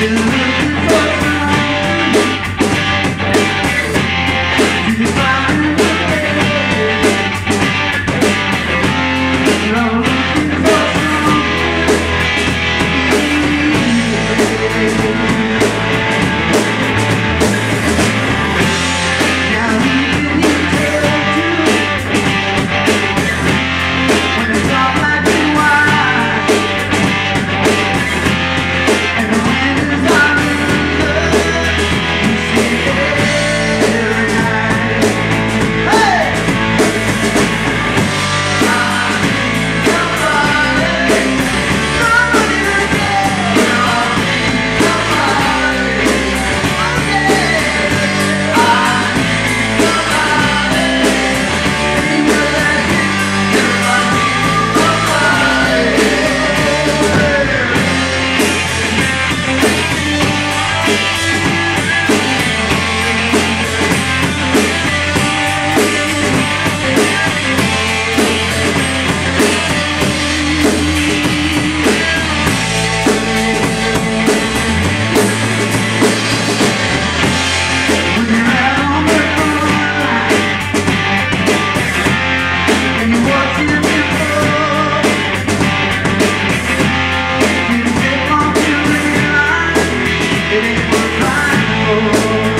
do you.